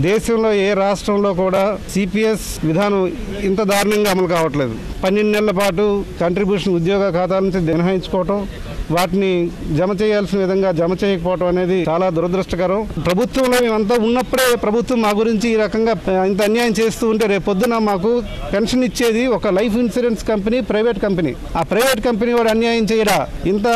దేశంలో ఏ రాష్ట్రంలో కూడా సిపిఎస్ విధానం ఇంత దారుణంగా అమలు కావట్లేదు. పన్నెండు నెలల పాటు కంట్రిబ్యూషన్ ఉద్యోగ ఖాతాల నుంచి మినహాయించుకోవటం వాటిని జమ చేయాల్సిన విధంగా జమ చేయకపోవటం అనేది చాలా దురదృష్టకరం. ప్రభుత్వంలో మేమంతా ఉన్నప్పుడే ప్రభుత్వం మా గురించి ఈ రకంగా ఇంత అన్యాయం చేస్తూ ఉంటే రేపు పొద్దున మాకు పెన్షన్ ఇచ్చేది ఒక life insurance company private company. ఆ ప్రైవేట్ కంపెనీ వాడు అన్యాయం చేయడా? ఇంత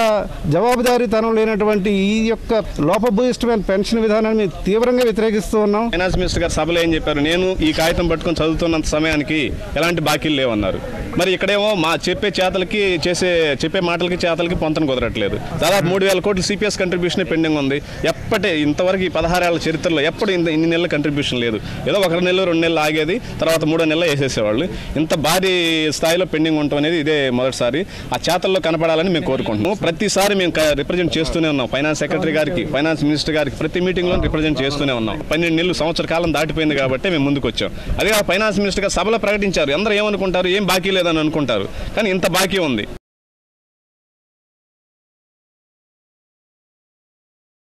జవాబుదారీతనం లేనటువంటి ఈ యొక్క లోపభూయిష్టమైన పెన్షన్ విధానాన్ని మేము తీవ్రంగా వ్యతిరేకిస్తూ ఉన్నాం. ఫైనాన్స్ మినిస్టర్ గారు సభలో ఏం చెప్పారు? నేను ఈ కాగితం పట్టుకొని చదువుతున్నంత సమయానికి ఎలాంటి బాకీలు లేవన్నారు. మరి ఇక్కడేమో మా చెప్పే చేతలకి చేసే చెప్పే మాటలకి చేతలకి పొంతన కుదరట్లేదు. దాదాపు మూడు వేల కోట్లు సిపిఎస్ కంట్రిబ్యూషన్ పెండింగ్ ఉంది. ఎప్పటి ఇంతవరకు ఈ పదహారేళ్ళ చరిత్రలో ఎప్పుడు ఇంత ఇన్ని నెలల కంట్రిబ్యూషన్ లేదు. ఏదో ఒక నెల రెండు నెలలు ఆగేది తర్వాత మూడో నెలలు వేసేసేవాళ్ళు. ఇంత భారీ స్థాయిలో పెండింగ్ ఉండటం అనేది ఇదే మొదటిసారి. ఆ చేతల్లో కనపడాలని మేము కోరుకుంటున్నాం ప్రతిసారి మేము రిప్రజెంట్ చేస్తూనే ఉన్నాం. ఫైనాన్స్ సెక్రటరీ గారికి ఫైనాన్స్ మినిస్టర్ గారికి ప్రతి మీటింగ్లో రిప్రజెంట్ చేస్తూనే ఉన్నాం. పన్నెండు నెలలు సంవత్సర కాలం దాటిపోయింది కాబట్టి మేము ముందుకు వచ్చాం అదే ఫైనాన్స్ మినిస్టర్ గారు సభలో ప్రకటించారు. అందరూ ఏమనుకుంటారు? ఏం బాకీ లేదు లేదని అనుకుంటారు. కానీ ఇంత బాకీ ఉంది.